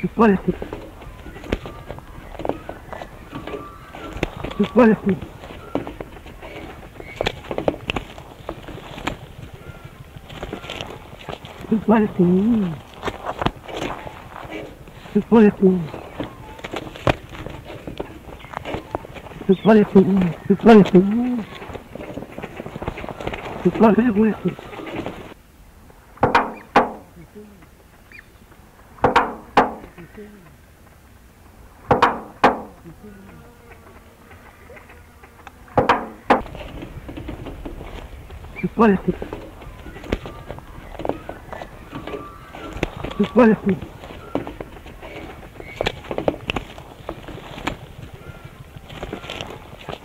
C'est quoi la fille C'est quoi la fille C'est quoi la fille C'est quoi la fille C'est quoi la fille C'est quoi la fille C'est quoi la fille c'est quoi les coups C'est quoi les coups